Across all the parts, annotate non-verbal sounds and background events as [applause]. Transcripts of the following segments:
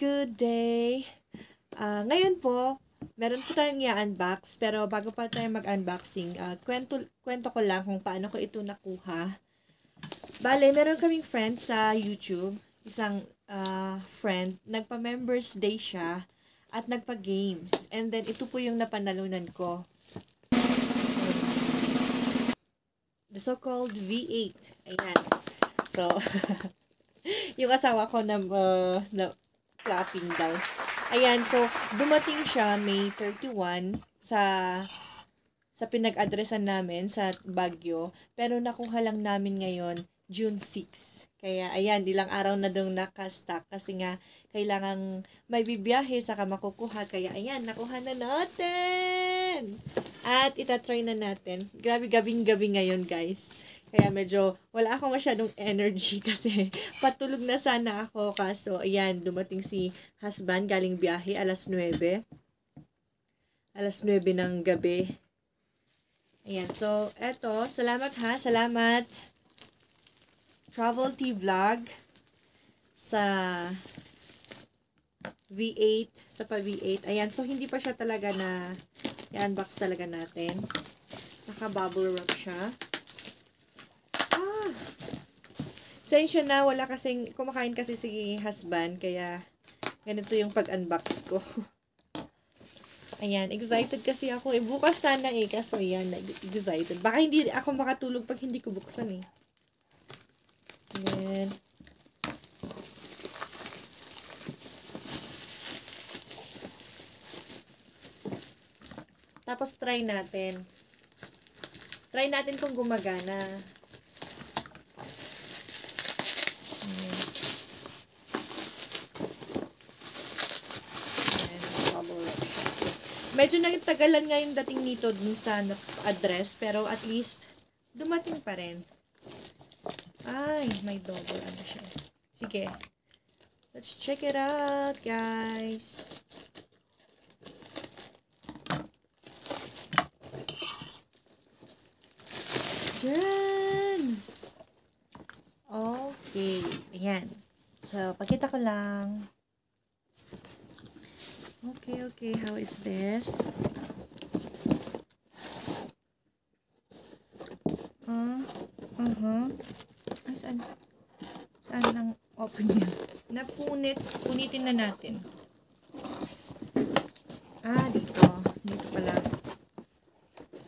good day. Uh, ngayon po, meron po tayong i-unbox, pero bago pa tayo mag-unboxing, uh, kwento, kwento ko lang kung paano ko ito nakuha. Bale, meron kaming friend sa YouTube, isang uh, friend, nagpa-members day siya, at nagpa-games. And then, ito po yung napanalunan ko. The so-called V8. Ayan. So, [laughs] yung asawa ko na, uh, na clapping daw. Ayan, so, dumating siya May 31 sa sa pinag-addressan namin sa Baguio. Pero nakuha lang namin ngayon, June 6. Kaya, ayan, ilang araw na dong nakastock kasi nga, kailangang may bibiyahe saka makukuha. Kaya, ayan, nakuha na natin! At itatry na natin. Grabe, gabing-gabi ngayon, guys. Kaya medyo wala akong masyadong energy [laughs] kasi patulog na sana ako. Kaso, ayan, dumating si husband galing biyahe alas 9. Alas 9 ng gabi. Ayan, so, eto, salamat ha, salamat. Travel T Vlog sa V8, sa pa V8. Ayan, so hindi pa siya talaga na i-unbox talaga natin. Naka-bubble wrap siya. Sensya na, wala kasing, kumakain kasi si husband, kaya ganito yung pag-unbox ko. [laughs] Ayan, excited kasi ako. Eh, bukas sana eh, kaso yan, excited. Baka hindi ako makatulog pag hindi ko buksan eh. Ayan. Tapos, try natin. Try natin kung gumagana. Medyo nagtagalan nga yung dating nito dun sa address, pero at least dumating pa rin. Ay, may double ano siya. Sige. Let's check it out, guys. Diyan! Okay. Ayan. So, pakita ko lang. Okay, okay. How is this? Uh, uh-huh. Ah, saan? Saan lang open niya? Napunit. Punitin na natin. Ah, dito. Dito pala.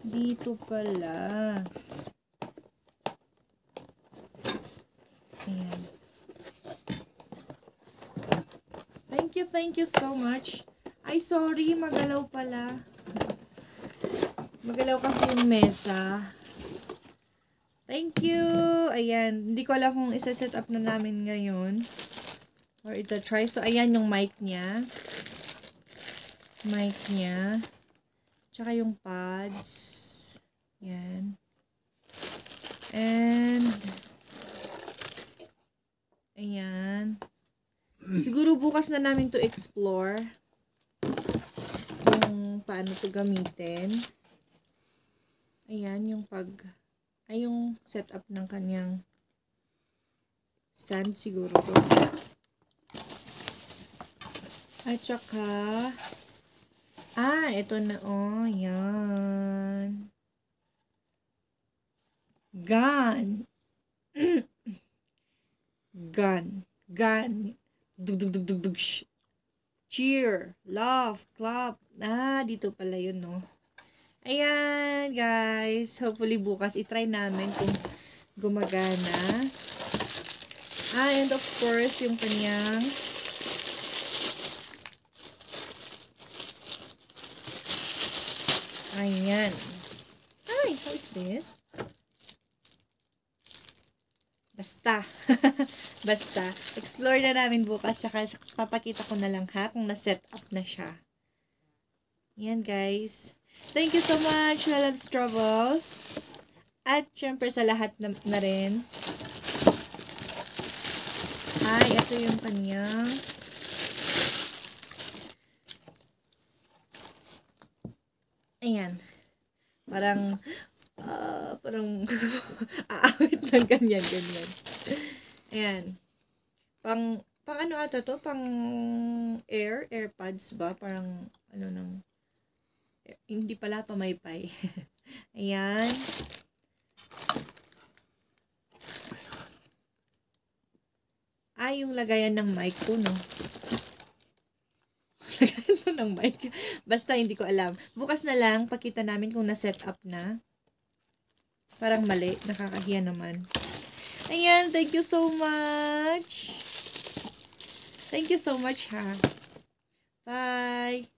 Dito pala. Ayan. Thank you, thank you so much. Ay, sorry. Magalaw pala. Magalaw kasi yung mesa. Thank you. Ayan. Hindi ko alam kung isa-set up na namin ngayon. Or ito try. So, ayan yung mic niya. Mic niya. Tsaka yung pads. Ayan. And, ayan. Siguro bukas na namin to explore paano to gamitin. Ayan, yung pag, ay yung setup ng kanyang stand siguro to. At saka, ah, ito na, oh, yan. Gun. [clears throat] Gun. Gun. Dug, dug, dug, dug, dug, cheer, love, clap. Ah, dito pala yun, no? Ayan, guys. Hopefully, bukas itry namin kung gumagana. Ah, and of course, yung kanyang Ayan. Ay, how is this? Basta. [laughs] Basta. Explore na namin bukas. Tsaka papakita ko na lang ha kung na-set up na siya. Yan guys. Thank you so much, Love's Travel. At syempre sa lahat na, na rin. Ay, ito yung kanya. Ayan. Parang parang [laughs] aawit ng ganyan, ganyan. Ayan. Pang, pang ano ata to? Pang air? Airpods ba? Parang, ano nang, eh, hindi pala pamaypay. [laughs] Ayan. Ah, yung lagayan ng mic ko, no? [laughs] lagayan ng mic. Basta hindi ko alam. Bukas na lang, pakita namin kung na-set up na. Parang mali. Nakakahiya naman. Ayan, thank you so much. Thank you so much, ha. Bye.